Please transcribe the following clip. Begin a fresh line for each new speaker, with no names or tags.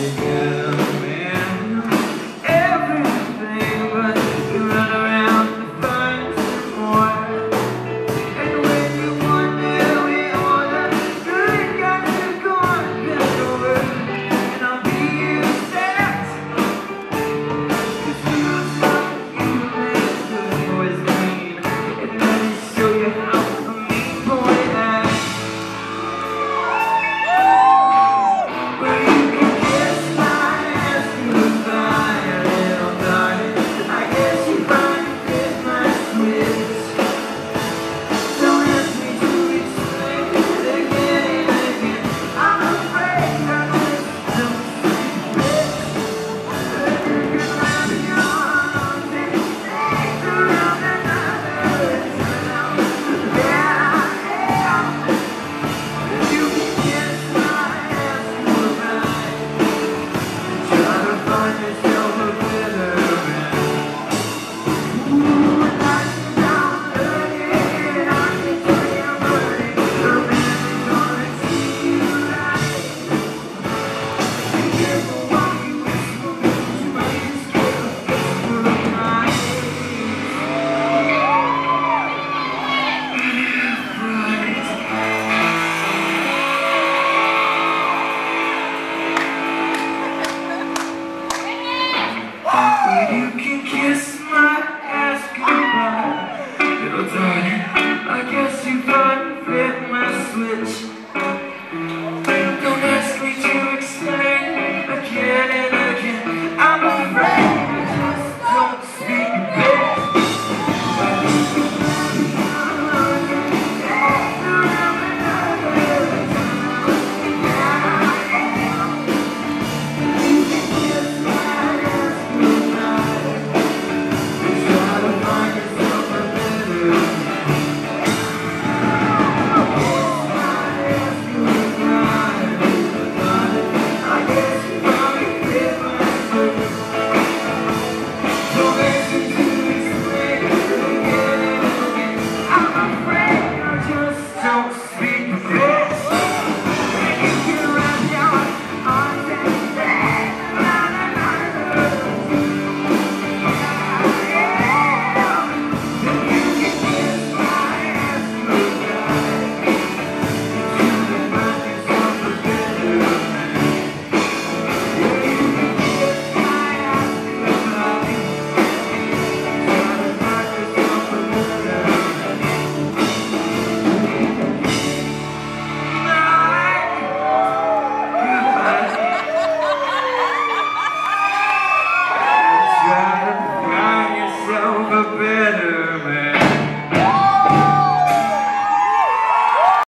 Yeah. You can kiss my ass goodbye Little darling, I guess you thought flip my switch.